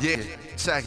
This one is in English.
Yeah, check.